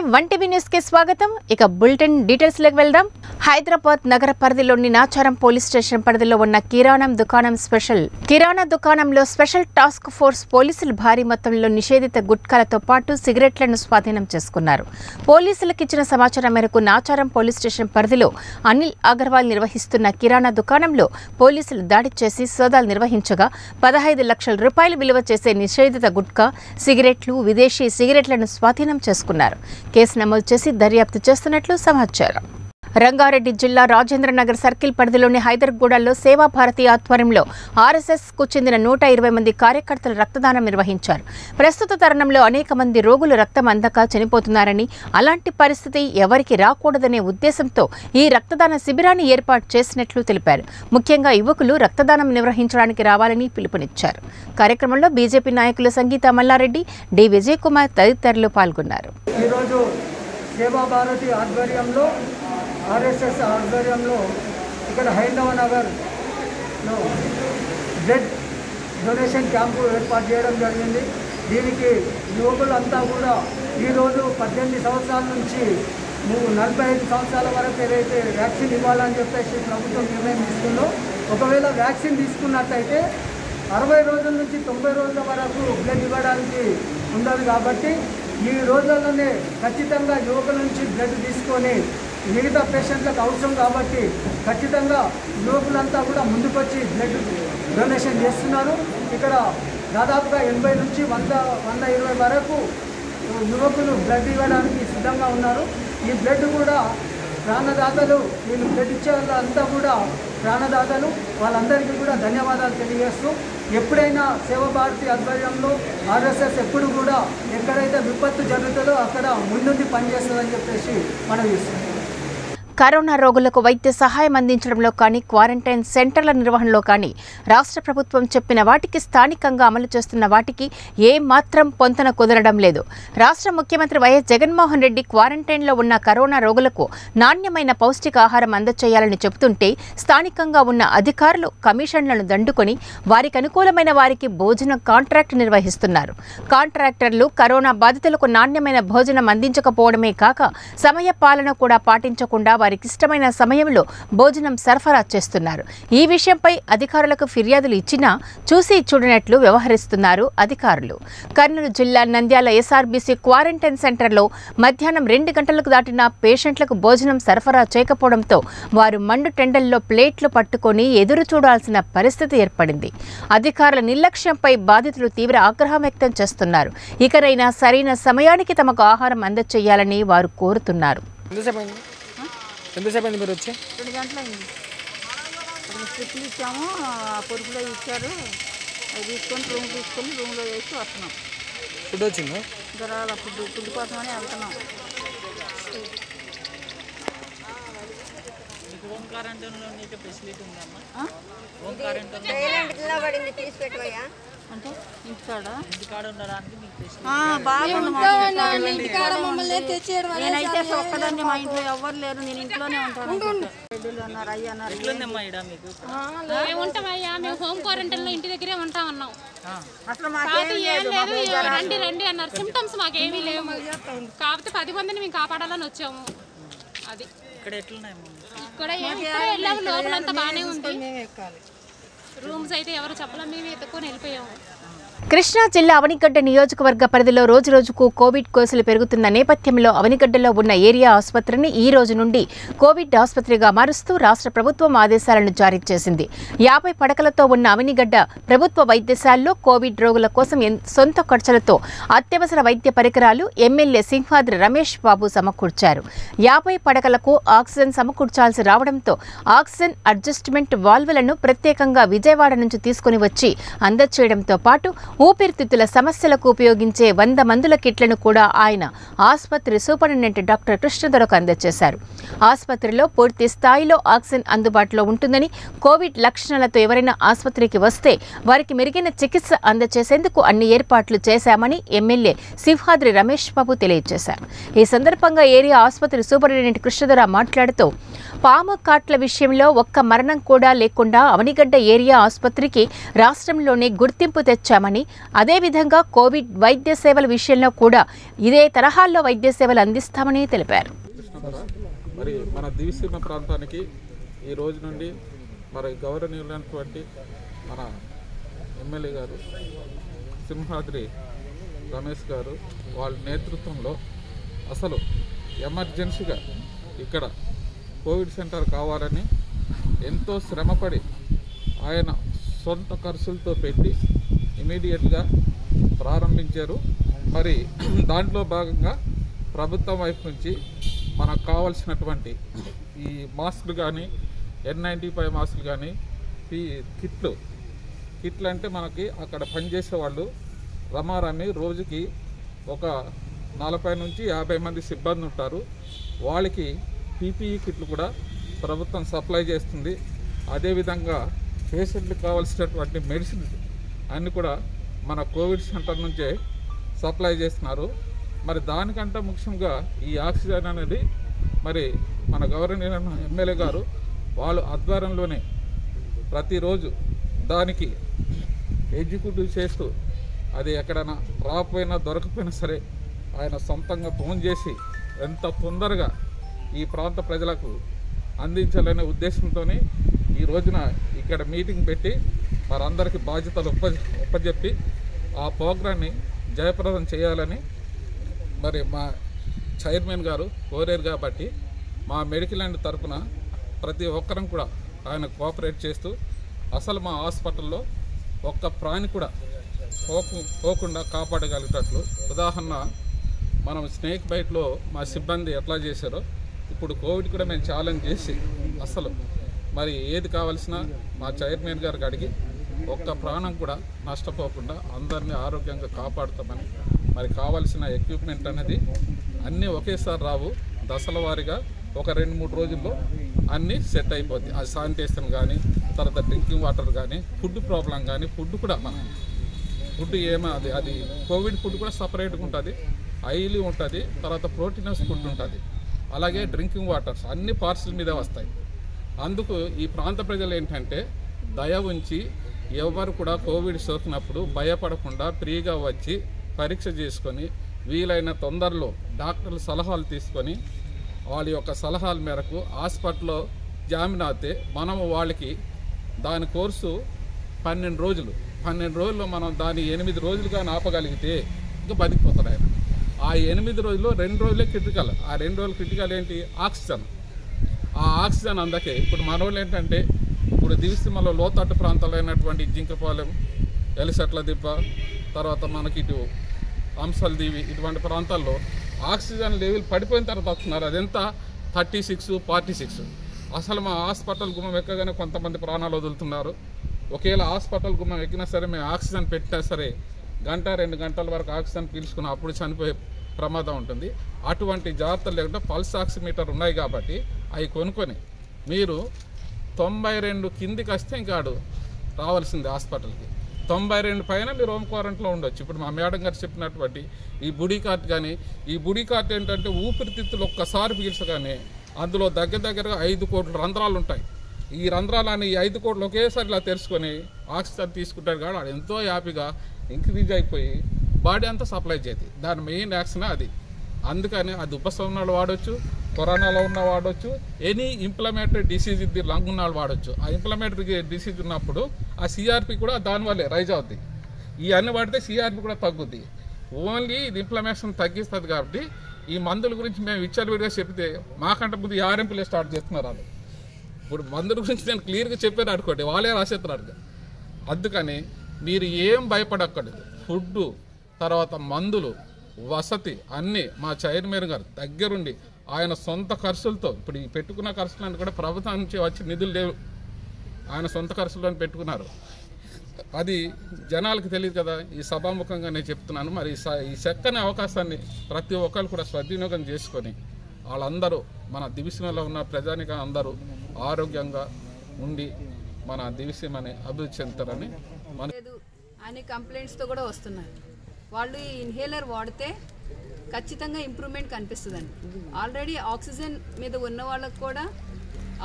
నమస్తే న్యూస్కి స్వాగతం. ఇక బులెటిన్ డీటెయిల్స్లోకి వెళ్దాం. హైదరాబాద్ నగర పరిధిలోని నాచారం పోలీస్ స్టేషన్ పరిధిలో ఉన్న కిరాణం దుకాణం స్పెషల్. కిరాణా దుకాణంలో స్పెషల్ టాస్క్ ఫోర్స్ పోలీసులు భారీ మొత్తంలో నిషేధిత గుట్కాలతో పాటు సిగరెట్లను స్వాధీనం చేసుకున్నారు. పోలీసులకు ఇచ్చిన సమాచారం మేరకు నాచారం పోలీస్ స్టేషన్ పరిధిలో అనిల్ అగర్వాల్ నిర్వహిస్తున్న కిరాణా దుకాణంలో పోలీసులు దాడి చేసి సోదాలు నిర్వహించగా పదహైదు లక్షల రూపాయలు విలువ చేసే నిషేధిత గుట్కా సిగరెట్లు విదేశీ సిగరెట్లను స్వాధీనం చేసుకున్నారు. కేసు నమోదు చేసి దర్యాప్తు చేస్తున్నట్లు సమాచారం. రంగారెడ్డి జిల్లా రాజేంద్ర నగర్ సర్కిల్ పరిధిలోని హైదర్గూడలో సేవా భారతి ఆధ్వర్యంలో ఆర్ఎస్ఎస్కు చెందిన నూట ఇరవై మంది కార్యకర్తలు రక్తదానం నిర్వహించారు. ప్రస్తుత తరుణంలో అనేక మంది రోగులు రక్తం అందక చనిపోతున్నారని అలాంటి పరిస్థితి ఎవరికి రాకూడదనే ఉద్దేశంతో ఈ రక్తదాన శిబిరాన్ని ఏర్పాటు చేసినట్లు తెలిపారు. ముఖ్యంగా యువకులు రక్తదానం నిర్వహించడానికి రావాలని పిలుపునిచ్చారు. కార్యక్రమంలో బీజేపీ నాయకులు సంగీత మల్లారెడ్డి డి విజయ్ కుమార్ తదితరులు పాల్గొన్నారు. ఈరోజు ఆధ్వర్యంలో ఆర్ఎస్ఎస్ ఆధ్వర్యంలో ఇక్కడ హైందవ నగర్లో బ్లడ్ డొనేషన్ క్యాంపు ఏర్పాటు చేయడం జరిగింది. దీనికి యువకులంతా కూడా ఈరోజు పద్దెనిమిది సంవత్సరాల నుంచి నువ్వు నలభై ఐదు సంవత్సరాల వరకు ఏదైతే వ్యాక్సిన్ ఇవ్వాలని చెప్పేసి ప్రభుత్వం నిర్ణయం తీసుకుందో ఒకవేళ వ్యాక్సిన్ తీసుకున్నట్టయితే అరవై రోజుల నుంచి తొంభై రోజుల వరకు బ్లడ్ ఇవ్వడానికి ఉండదు కాబట్టి ఈ రోజుల్లోనే ఖచ్చితంగా యువకుల నుంచి బ్లడ్ తీసుకొని మిగతా పేషెంట్లకు అవసరం కాబట్టి ఖచ్చితంగా యువకులంతా కూడా ముందుకొచ్చి బ్లడ్ డొనేషన్ చేస్తున్నారు. ఇక్కడ దాదాపుగా ఎనభై నుంచి వంద వంద ఇరవై వరకు యువకులు బ్లడ్ ఇవ్వడానికి సిద్ధంగా ఉన్నారు. ఈ బ్లడ్ కూడా ప్రాణదాతలు వీళ్ళు బ్లడ్ ఇచ్చే వాళ్ళంతా కూడా ప్రాణదాతలు. వాళ్ళందరికీ కూడా ధన్యవాదాలు తెలియజేస్తూ ఎప్పుడైనా సేవ భారతి ఆధ్వర్యంలో ఆర్ఎస్ఎస్ ఎప్పుడు కూడా ఎక్కడైతే విపత్తు జరుగుతుందో అక్కడ ముందుండి పనిచేస్తుందని చెప్పేసి మనం చేస్తున్నాం. కరోనా రోగులకు వైద్య సహాయం అందించడంలో కానీ క్వారంటైన్ సెంటర్ల నిర్వహణలో కానీ రాష్ట్ర ప్రభుత్వం చెప్పిన వాటికి స్థానికంగా అమలు చేస్తున్న వాటికి ఏ మాత్రం పొంతన కుదరడం లేదు. రాష్ట్ర ముఖ్యమంత్రి వైఎస్ జగన్మోహన్ రెడ్డి క్వారంటైన్లో ఉన్న కరోనా రోగులకు నాణ్యమైన పౌష్టికాహారం అందచేయాలని చెబుతుంటే స్థానికంగా ఉన్న అధికారులు కమిషన్లను దండుకొని వారికి అనుకూలమైన వారికి భోజన కాంట్రాక్ట్ నిర్వహిస్తున్నారు. కాంట్రాక్టర్లు కరోనా బాధితులకు నాణ్యమైన భోజనం అందించకపోవడమే కాక సమయ పాలన కూడా పాటించకుండా వారికి ఇష్టమైన సమయంలో భోజనం సరఫరా చేస్తున్నారు. ఈ విషయంపై అధికారులకు ఫిర్యాదులు ఇచ్చినా చూసి చూడనట్లు వ్యవహరిస్తున్నారు అధికారులు. కర్నూలు జిల్లా నంద్యాల ఎస్ఆర్బీసీ క్వారంటైన్ సెంటర్లో మధ్యాహ్నం రెండు గంటలకు దాటిన పేషెంట్లకు భోజనం సరఫరా చేయకపోవడంతో వారు మండు టెండల్లో ప్లేట్లు పట్టుకొని ఎదురు చూడాల్సిన పరిస్థితి ఏర్పడింది. అధికారుల నిర్లక్ష్యంపై బాధితులు తీవ్ర ఆగ్రహం వ్యక్తం చేస్తున్నారు. ఇకనైనా సరైన సమయానికి తమకు ఆహారం అందచేయాలని వారు కోరుతున్నారు. ఎంతసేపు అయింది మీరు వచ్చి? రెండు గంటలైంది. స్లిప్లు ఇచ్చాము ఆ పొరుపులో ఇచ్చారు. అవి తీసుకొని రూమ్ తీసుకొని రూమ్లో వేసి వస్తున్నాం. ఫుడ్ వచ్చిందా? జ్వరాల ఫుడ్ ఫుడ్ కోసమని వెళ్తున్నాం. ఇంటికాడ. నేనైతే ఒక్కదాన్ని మా ఇంట్లో ఎవ్వరు లేరు నేను ఇంట్లోనే ఉంటాను. రెడ్డిలు అన్నారు అయ్యి అన్నారు మేము ఉంటామయ్యా మేము హోమ్ క్వారంటైన్లో ఇంటి దగ్గరే ఉంటా ఉన్నాం అసలు రండి రండి అన్నారు. సిమ్టమ్స్ మాకేమీ లేవు. కాకపోతే పది మందిని మేము కాపాడాలని వచ్చాము. అది. ఇక్కడ ఏం ఇక్కడ వెళ్ళాము. లోపలంతా బాగానే ఉంది. రూమ్స్ అయితే ఎవరు చెప్పలేము. మేము ఎత్తుకొని వెళ్ళిపోయాము. కృష్ణా జిల్లా అవనిగడ్డ నియోజకవర్గ పరిధిలో రోజురోజుకు కోవిడ్ కేసులు పెరుగుతున్న నేపథ్యంలో అవనిగడ్డలో ఉన్న ఏరియా ఆసుపత్రిని ఈ రోజు నుండి కోవిడ్ ఆసుపత్రిగా మారుస్తూ రాష్ట్ర ప్రభుత్వం ఆదేశాలను జారీ చేసింది. యాభై పడకలతో ఉన్న అవనిగడ్డ ప్రభుత్వ వైద్యశాలలో కోవిడ్ రోగుల కోసం సొంత ఖర్చులతో అత్యవసర వైద్య పరికరాలు ఎమ్మెల్యే సింహాద్రి రమేష్ బాబు సమకూర్చారు. యాభై పడకలకు ఆక్సిజన్ సమకూర్చాల్సి రావడంతో ఆక్సిజన్ అడ్జస్ట్మెంట్ వాల్వులను ప్రత్యేకంగా విజయవాడ నుంచి తీసుకుని వచ్చి అందచేయడంతో పాటు ఊపిరితిత్తుల సమస్యలకు ఉపయోగించే వంద మందుల కిట్లను కూడా ఆయన ఆసుపత్రి సూపరింటెండెంట్ డాక్టర్ కృష్ణధరకు అందజేశారు. ఆసుపత్రిలో పూర్తి స్థాయిలో ఆక్సిజన్ అందుబాటులో ఉంటుందని కోవిడ్ లక్షణాలతో ఎవరైనా ఆసుపత్రికి వస్తే వారికి మెరుగైన చికిత్స అందజేసేందుకు అన్ని ఏర్పాట్లు చేశామని ఎమ్మెల్యే సింహాద్రి రమేష్ బాబు తెలియజేశారు. ఈ సందర్భంగా ఏరియా ఆసుపత్రి సూపరింటెండెంట్ కృష్ణధర మాట్లాడుతూ పాము కాట్ల విషయంలో ఒక్క మరణం కూడా లేకుండా అవనిగడ్డ ఏరియా ఆసుపత్రికి రాష్ట్రంలోనే గుర్తింపు తెచ్చామని అదేవిధంగా కోవిడ్ వైద్య సేవల విషయంలో కూడా ఇదే తరహాల్లో వైద్య సేవలు అందిస్తామని తెలిపారు. మరి మన దివిసీమ ప్రాంతానికి ఈ రోజు నుండి మరి గౌరవనీయులైనటువంటి మన ఎమ్మెల్యే గారు సింహాద్రి రమేష్ గారు వాళ్ళ నేతృత్వంలో అసలు ఎమర్జెన్సీగా ఇక్కడ కోవిడ్ సెంటర్ కావాలని ఎంతో శ్రమపడి ఆయన సొంత ఖర్చులతో పెట్టి ఇమీడియట్గా ప్రారంభించారు. మరి దాంట్లో భాగంగా ప్రభుత్వం వైపు నుంచి మనకు కావాల్సినటువంటి ఈ మాస్కులు కానీ ఎన్ నైంటీ ఫైవ్ మాస్కులు కానీ ఈ కిట్లు కిట్లు అంటే మనకి అక్కడ పనిచేసే వాళ్ళు రమారమి రోజుకి ఒక నలభై నుంచి యాభై మంది సిబ్బంది ఉంటారు. వాళ్ళకి పీపీఈ కిట్లు కూడా ప్రభుత్వం సప్లై చేస్తుంది. అదేవిధంగా పేషెంట్లకు కావాల్సినటువంటి మెడిసిన్స్ అన్నీ కూడా మన కోవిడ్ సెంటర్ నుంచే సప్లై చేస్తున్నారు. మరి దానికంటే ముఖ్యంగా ఈ ఆక్సిజన్ అనేది మరి మన గవర్నర్ ఎమ్మెల్యే గారు వాళ్ళు ఆధ్వర్యంలోనే ప్రతిరోజు దానికి ఎగ్జిక్యూటివ్ చేస్తూ అది ఎక్కడైనా రాకపోయినా దొరకపోయినా సరే ఆయన సొంతంగా ఫోన్ చేసి ఎంత తొందరగా ఈ ప్రాంత ప్రజలకు అందించాలనే ఉద్దేశంతో ఈ రోజున ఇక్కడ మీటింగ్ పెట్టి వారందరికీ బాధ్యతలు ఒప్ప ఒప్పజెప్పి ఆ ప్రోగ్రాన్ని జయప్రదం చేయాలని మరి మా చైర్మన్ గారు కోరారు కాబట్టి మా మెడికల్ అండ్ తరఫున ప్రతి ఒక్కరం కూడా ఆయన కోఆపరేట్ చేస్తూ అసలు మా హాస్పిటల్లో ఒక్క ప్రాణి కూడా పోకు పోకుండా కాపాడగలిగేటట్లు. ఉదాహరణ మనం స్నేక్ బైట్లో మా సిబ్బంది ఎట్లా చేశారో ఇప్పుడు కోవిడ్ కూడా మేము ఛాలెంజ్ చేసి అసలు మరి ఏది కావాల్సిన మా చైర్మన్ గారికి అడిగి ఒక్క ప్రాణం కూడా నష్టపోకుండా అందరినీ ఆరోగ్యంగా కాపాడుతామని మరి కావాల్సిన ఎక్విప్మెంట్ అనేది అన్నీ ఒకేసారి రావు. దశల వారీగా ఒక రెండు మూడు రోజుల్లో అన్నీ సెట్ అయిపోద్ది. అది శానిటేషన్ కానీ తర్వాత డ్రింకింగ్ వాటర్ కానీ ఫుడ్ ప్రాబ్లం కానీ ఫుడ్ కూడా మనం ఫుడ్ ఏమో అది అది కోవిడ్ ఫుడ్ కూడా సపరేట్గా ఉంటుంది. ఆయిలీ ఉంటుంది. తర్వాత ప్రోటీనస్ ఫుడ్ ఉంటుంది. అలాగే డ్రింకింగ్ వాటర్స్ అన్ని పార్సిల్ మీదే వస్తాయి. అందుకు ఈ ప్రాంత ప్రజలు ఏంటంటే దయ ఉంచి ఎవరు కూడా కోవిడ్ సోకినప్పుడు భయపడకుండా ఫ్రీగా వచ్చి పరీక్ష చేసుకొని వీలైన తొందరలో డాక్టర్ల సలహాలు తీసుకొని వాళ్ళ యొక్క సలహాల మేరకు హాస్పిటల్లో జామీన్ అవుతే మనము వాళ్ళకి దాని కోర్సు పన్నెండు రోజులు. పన్నెండు రోజుల్లో మనం దాన్ని ఎనిమిది రోజులుగా ఆపగలిగితే ఇంకా బతికిపోతాడు ఆయన. ఆ ఎనిమిది రోజుల్లో రెండు రోజులే క్రిటికల్. ఆ రెండు రోజులు క్రిటికల్ ఏంటి? ఆక్సిజన్. ఆ ఆక్సిజన్ అందకే ఇప్పుడు మన వాళ్ళు ఏంటంటే ఇప్పుడు దివిసీమలో లోతట్టు ప్రాంతాలు అయినటువంటి జింకపాలెం ఎలిసెట్ల దిబ్బ తర్వాత మనకి ఇటు అంశాల దీవి ఇటువంటి ప్రాంతాల్లో ఆక్సిజన్ లెవెల్ పడిపోయిన తర్వాత వస్తున్నారు. అదెంత? Thirty six forty six. అసలు మా హాస్పిటల్ గుమ్మం ఎక్కగానే కొంతమంది ప్రాణాలు వదులుతున్నారు. ఒకవేళ హాస్పిటల్ గుమ్మం ఎక్కినా సరే మేము ఆక్సిజన్ పెట్టినా సరే గంట రెండు గంటల వరకు ఆక్సిజన్ పీల్చుకున్న అప్పుడు చనిపోయే ప్రమాదం ఉంటుంది. అటువంటి జాగ్రత్తలు లేకుండా పల్స్ ఆక్సిమీటర్ ఉన్నాయి కాబట్టి అవి కొనుక్కొని మీరు తొంభై రెండు కిందికి వస్తే ఇంకాడు రావాల్సింది హాస్పిటల్కి. తొంభై రెండు పైన మీరు హోమ్ క్వారంటైన్లో ఉండొచ్చు. ఇప్పుడు మా మేడం గారు చెప్పినటువంటి ఈ బుడీ కార్ట్ కానీ ఈ బుడీ కార్ట్ ఏంటంటే ఊపిరితిత్తులు ఒక్కసారి పీల్చగానే అందులో దగ్గర దగ్గరగా ఐదు కోట్ల రంధ్రాలు ఉంటాయి. ఈ రంధ్రాలని ఈ ఐదు కోట్లు ఒకేసారి ఇలా తెరుచుకొని ఆక్సిజన్ తీసుకుంటాడు కాబట్టి వాడు ఎంతో హ్యాపీగా ఇంక్రీజ్ అయిపోయి బాడీ అంతా సప్లై చేతి. దాని మెయిన్ యాక్షన్ అది. అందుకని అది ఉపశమనాలు వాడొచ్చు కరోనాలో ఉన్న వాడొచ్చు ఎనీ ఇంప్లమేటరీ డిసీజ్ ఇది లంగ్ ఉన్న వాళ్ళు వాడొచ్చు. ఆ ఇంప్లమేటరీ డిసీజ్ ఉన్నప్పుడు ఆ సిఆర్పి కూడా దానివల్లే రైజ్ అవుద్ది. ఇవన్నీ వాడితే సిఆర్పి కూడా తగ్గుద్ది. ఓన్లీ ఇది ఇంప్లమేషన్ తగ్గిస్తుంది కాబట్టి ఈ మందుల గురించి మేము విచ్చలవిడిగా చెప్తే మాకంటే ముందు ఆర్ఎంపీలే స్టార్ట్ చేస్తున్నారు వాళ్ళు. ఇప్పుడు మందుల గురించి నేను క్లియర్గా చెప్పాను అనుకోండి వాళ్ళే రాసేస్తున్నారు అందుకని మీరు ఏం భయపడక్కర్లేదు. ఫుడ్ తర్వాత మందులు వసతి అన్నీ మా చైర్మన్ గారు దగ్గరుండి ఆయన సొంత ఖర్చులతో ఇప్పుడు ఈ పెట్టుకున్న ఖర్చులను కూడా ప్రభుత్వం నుంచి వచ్చి నిధులు లేవు. ఆయన సొంత ఖర్చులను పెట్టుకున్నారు. అది జనాలకు తెలియదు కదా. ఈ సభాముఖంగా నేను చెప్తున్నాను. మరి ఈ స- ఈ చక్కని అవకాశాన్ని ప్రతి ఒక్కరు కూడా సద్వినియోగం చేసుకొని వాళ్ళందరూ మన దివిసీమలో ఉన్న ప్రజానిక అందరూ ఆరోగ్యంగా ఉండి మన దివిసీమని అభివృద్ధి చెందుతారని మన అనే కంప్లైంట్స్తో కూడా వస్తున్నారు. వాళ్ళు ఈ ఇన్హేలర్ వాడితే ఖచ్చితంగా ఇంప్రూవ్మెంట్ కనిపిస్తుందండి. ఆల్రెడీ ఆక్సిజన్ మీద ఉన్న వాళ్ళకు కూడా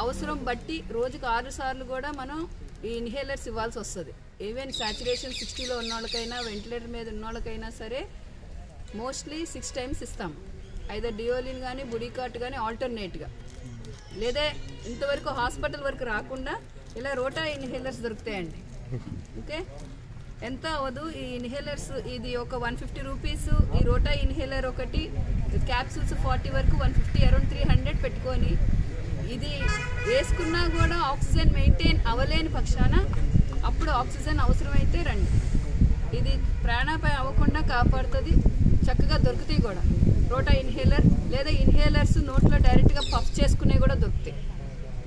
అవసరం బట్టి రోజుకు ఆరు సార్లు కూడా మనం ఈ ఇన్హేలర్స్ ఇవ్వాల్సి వస్తుంది. ఈవెన్ సాచురేషన్ సిక్స్టీలో ఉన్న వాళ్ళకైనా వెంటిలేటర్ మీద ఉన్న వాళ్ళకైనా సరే మోస్ట్లీ సిక్స్ టైమ్స్ ఇస్తాం. అయితే డియోలిన్ కానీ బుడికాట్ కానీ ఆల్టర్నేట్గా లేదా ఇంతవరకు హాస్పిటల్ వరకు రాకుండా ఇలా రోటా ఇన్హేలర్స్ దొరుకుతాయండి. ఓకే ఎంత అవ్వదు? ఈ ఇన్హేలర్స్ ఇది ఒక వన్ ఫిఫ్టీ రూపీస్ ఈ రోటా ఇన్హేలర్ ఒకటి క్యాప్సూల్స్ ఫార్టీ వరకు one fifty around three hundred పెట్టుకొని ఇది వేసుకున్నా కూడా ఆక్సిజన్ మెయింటైన్ అవ్వలేని పక్షాన అప్పుడు ఆక్సిజన్ అవసరమైతే రండి. ఇది ప్రాణాపాయం అవ్వకుండా కాపాడుతుంది చక్కగా దొరుకుతాయి కూడా. రోటా ఇన్హేలర్ లేదా ఇన్హేలర్స్ నోట్లో డైరెక్ట్గా పఫ్ చేసుకునే కూడా దొరుకుతాయి.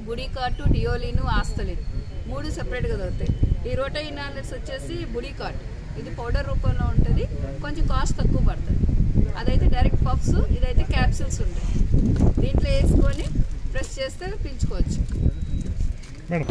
బుడికాటు డియోలిను ఆస్తలేదు మూడు సెపరేట్గా దొరుకుతాయి. ఈ రోటో ఇన్హేలర్స్ వచ్చేసి బుడికాట్ ఇది పౌడర్ రూపంలో ఉంటుంది. కొంచెం కాస్ట్ తక్కువ పడుతుంది. అదైతే డైరెక్ట్ పఫ్స్ ఇదైతే క్యాప్సూల్స్ ఉంటాయి. దీంట్లో వేసుకొని ప్రెస్ చేస్తే పీల్చుకోవచ్చు.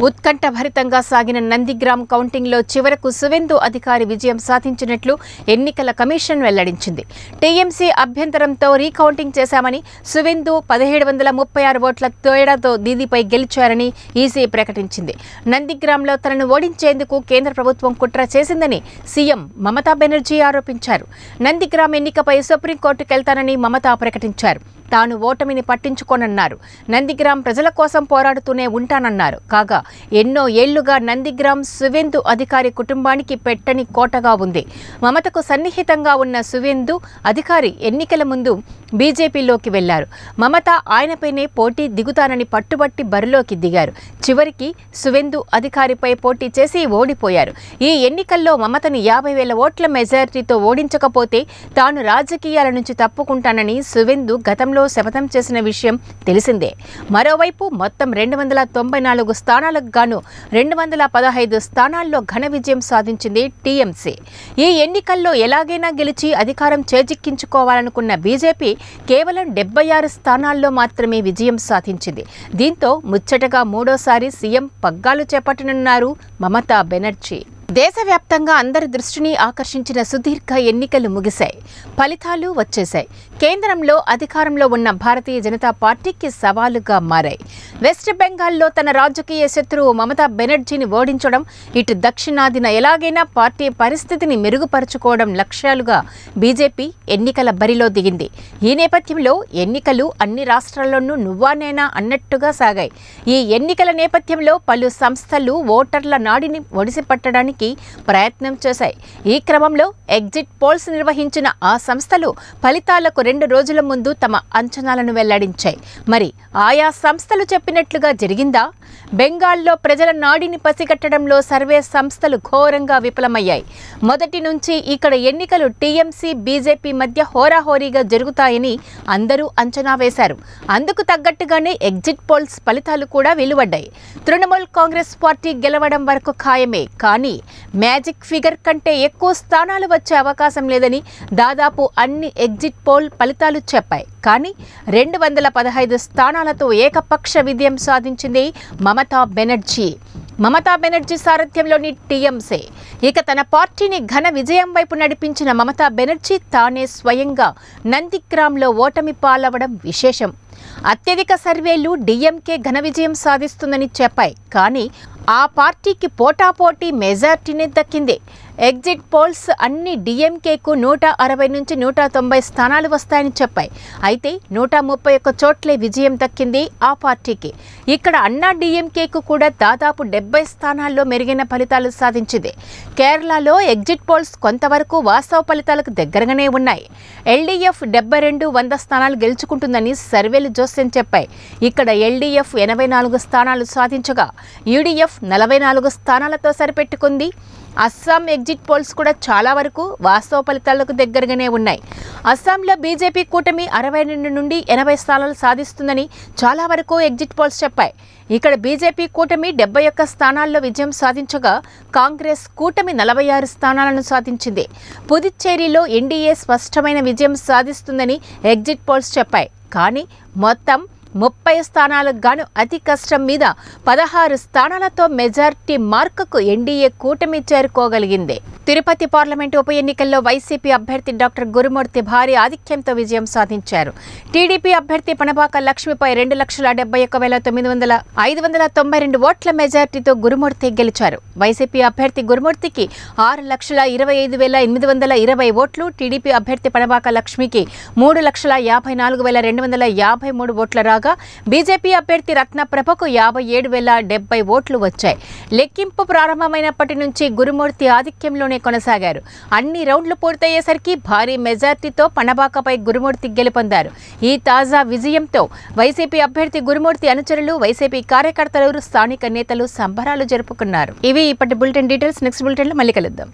ఉత్కంఠభరితంగా సాగిన నందిగ్రామ్ కౌంటింగ్లో చివరకు సువెందు అధికారి విజయం సాధించినట్లు ఎన్నికల కమిషన్ వెల్లడించింది. టీఎంసీ అభ్యంతరంతో రీకౌంటింగ్ చేశామని సువెందు పదిహేడు వందల ముప్పై ఆరు ఓట్ల తేడాతో దీదీపై గెలిచారని ఈసీ ప్రకటించింది. నందిగ్రామ్లో తనను ఓడించేందుకు కేంద్ర ప్రభుత్వం కుట్ర చేసిందని సీఎం మమతా బెనర్జీ ఆరోపించారు. నందిగ్రామ్ ఎన్నికపై సుప్రీంకోర్టుకెళ్తానని మమతా ప్రకటించారు. తాను ఓటమిని పట్టించుకోనన్నారు. నందిగ్రామ్ ప్రజల కోసం పోరాడుతూనే ఉంటానన్నారు. కాగా ఎన్నో ఏళ్ళుగా నందిగ్రామ్ సువేందు అధికారి కుటుంబానికి పెట్టని కోటగా ఉంది. మమతకు సన్నిహితంగా ఉన్న సువేందు అధికారి ఎన్నికల ముందు బీజేపీలోకి వెళ్ళారు. మమత ఆయనపైనే పోటీ దిగుతానని పట్టుబట్టి బరిలోకి దిగారు. చివరికి సువేందు అధికారిపై పోటీ చేసి ఓడిపోయారు. ఈ ఎన్నికల్లో మమతని యాభై వేల ఓట్ల మెజారిటీతో ఓడించకపోతే తాను రాజకీయాల నుంచి తప్పుకుంటానని సువేందు గతంలో శపథం చేసిన విషయం తెలిసిందే. మరోవైపు మొత్తం రెండు వందల తొంభై నాలుగు స్థానాలకు గాను రెండు వందల పదహైదు స్థానాల్లో ఘన విజయం సాధించింది టీఎంసీ. ఈ ఎన్నికల్లో ఎలాగైనా గెలిచి అధికారం చేజిక్కించుకోవాలనుకున్న బీజేపీ కేవలం డెబ్బై ఆరు స్థానాల్లో మాత్రమే విజయం సాధించింది. దీంతో ముచ్చటగా మూడోసారి సీఎం పగ్గాలు చేపట్టనున్నారు మమతా బెనర్జీ. దేశవ్యాప్తంగా అందరి దృష్టిని ఆకర్షించిన సుదీర్ఘ ఎన్నికలు ముగిశాయి. ఫలితాలు వచ్చేశాయి. కేంద్రంలో అధికారంలో ఉన్న భారతీయ జనతా పార్టీకి సవాలుగా మారాయి. వెస్ట్ బెంగాల్లో తన రాజకీయ శత్రువు మమతా బెనర్జీని ఓడించడం ఇటు దక్షిణాదిన ఎలాగైనా పార్టీ పరిస్థితిని మెరుగుపరుచుకోవడం లక్ష్యాలుగా బీజేపీ ఎన్నికల బరిలో దిగింది. ఈ నేపథ్యంలో ఎన్నికలు అన్ని రాష్ట్రాల్లోనూ నువ్వానేనా అన్నట్టుగా సాగాయి. ఈ ఎన్నికల నేపథ్యంలో పలు సంస్థలు ఓటర్ల నాడిని ఒడిసిపట్టడానికి ప్రయత్నం చేశాయి. ఈ క్రమంలో ఎగ్జిట్ పోల్స్ నిర్వహించిన ఆ సంస్థలు ఫలితాలకు రెండు రోజుల ముందు తమ అంచనాలను వెల్లడించాయి. మరి ఆయా సంస్థలు చెప్పినట్లుగా జరిగిందా? బెంగాల్లో ప్రజల నాడిని పసిగట్టడంలో సర్వే సంస్థలు ఘోరంగా విఫలమయ్యాయి. మొదటి నుంచి ఇక్కడ ఎన్నికలు టీఎంసీ బీజేపీ మధ్య హోరాహోరీగా జరుగుతాయని అందరూ అంచనా వేశారు. అందుకు తగ్గట్టుగానే ఎగ్జిట్ పోల్స్ ఫలితాలు కూడా వెలువడ్డాయి. తృణమూల్ కాంగ్రెస్ పార్టీ గెలవడం వరకు ఖాయమే కానీ మ్యాజిక్ ఫిగర్ కంటే ఎక్కువ స్థానాలు వచ్చే అవకాశం లేదని దాదాపు అన్ని ఎగ్జిట్ పోల్ ఫలితాలు చెప్పాయి. కానీ రెండు వందల పదహైదు స్థానాలతో ఏకపక్ష విజయం సాధించింది మమతా బెనర్జీ. మమతా బెనర్జీ సారథ్యంలోని టీఎంసీ. ఇక తన పార్టీని ఘన విజయం వైపు నడిపించిన మమతా బెనర్జీ తానే స్వయంగా నందిగ్రామ్లో ఓటమి పాలవడం విశేషం. అత్యధిక సర్వేలు డిఎంకే ఘన విజయం సాధిస్తుందని చెప్పాయి. కానీ ఆ పార్టీకి పోటాపోటీ మెజార్టీని దక్కింది ఎగ్జిట్ పోల్స్ అన్ని డిఎంకేకు నూట అరవై నుంచి నూట తొంభై స్థానాలు వస్తాయని చెప్పాయి. అయితే నూట ముప్పై ఒక్క చోట్లే విజయం దక్కింది ఆ పార్టీకి. ఇక్కడ అన్నా డిఎంకేకు కూడా దాదాపు డెబ్బై స్థానాల్లో మెరుగైన ఫలితాలు సాధించింది. కేరళలో ఎగ్జిట్ పోల్స్ కొంతవరకు వాస్తవ ఫలితాలకు దగ్గరగానే ఉన్నాయి. ఎల్డీఎఫ్ డెబ్బై రెండు వంద స్థానాలు గెలుచుకుంటుందని సర్వేలు జోస్యం చెప్పాయి. ఇక్కడ ఎల్డీఎఫ్ ఎనభై నాలుగు స్థానాలు సాధించగా యూడీఎఫ్ నలభై నాలుగు స్థానాలతో సరిపెట్టుకుంది. అస్సాం ఎగ్జిట్ పోల్స్ కూడా చాలా వరకు వాస్తవ ఫలితాలకు దగ్గరగానే ఉన్నాయి. అస్సాంలో బీజేపీ కూటమి అరవై రెండు నుండి ఎనభై స్థానాలు సాధిస్తుందని చాలా వరకు ఎగ్జిట్ పోల్స్ చెప్పాయి. ఇక్కడ బీజేపీ కూటమి డెబ్బై ఒక్క స్థానాల్లో విజయం సాధించగా కాంగ్రెస్ కూటమి నలభై ఆరు స్థానాలను సాధించింది. పుదుచ్చేరిలో ఎన్డీఏ స్పష్టమైన విజయం సాధిస్తుందని ఎగ్జిట్ పోల్స్ చెప్పాయి. కానీ మొత్తం ముప్పై స్థానాలకు గాను అతి కష్టం మీద పదహారు స్థానాలతో మెజార్టీ మార్కుకు ఎన్డీఏ కూటమి చేరుకోగలిగింది. తిరుపతి పార్లమెంటు ఉప ఎన్నికల్లో వైసీపీ అభ్యర్థి డాక్టర్ గురుమూర్తి భారీ ఆధిక్యంతో విజయం సాధించారు. టీడీపీ అభ్యర్థి పనబాక లక్ష్మిపై రెండు లక్షల డెబ్బై ఒక్క వేల తొమ్మిది వందల ఐదు వందల తొంభై రెండు ఓట్ల మెజార్టీతో గురుమూర్తి గెలిచారు. వైసీపీ అభ్యర్థి గురుమూర్తికి ఆరు లక్షల ఇరవై ఐదు వేల ఎనిమిది వందల ఇరవై ఓట్లు టీడీపీ అభ్యర్థి పనబాక లక్ష్మికి మూడు లక్షల యాభై నాలుగు వేల రెండు వందల యాభై మూడు ఓట్ల రాగా బీజేపీ అభ్యర్థి రత్నప్రభకు యాభై ఏడు వేల డెబ్బై ఓట్లు వచ్చాయి. లెక్కింపు ప్రారంభమైనప్పటి నుంచి గురుమూర్తి ఆధిక్యంలోనే కొనసాగారు. అన్ని రౌండ్లు పూర్తయ్యేసరికి భారీ మెజార్టీతో పనబాకపై గురుమూర్తి గెలుపొందారు. ఈ తాజా విజయంతో వైసీపీ అభ్యర్థి గురుమూర్తి అనుచరులు వైసీపీ కార్యకర్తలు స్థానిక నేతలు సంబరాలు జరుపుకున్నారు. ఇవి ఇప్పటి బులెటిన్ డీటెయిల్స్. నెక్స్ట్ బులెటిన్లో మళ్ళీ కలుద్దాం.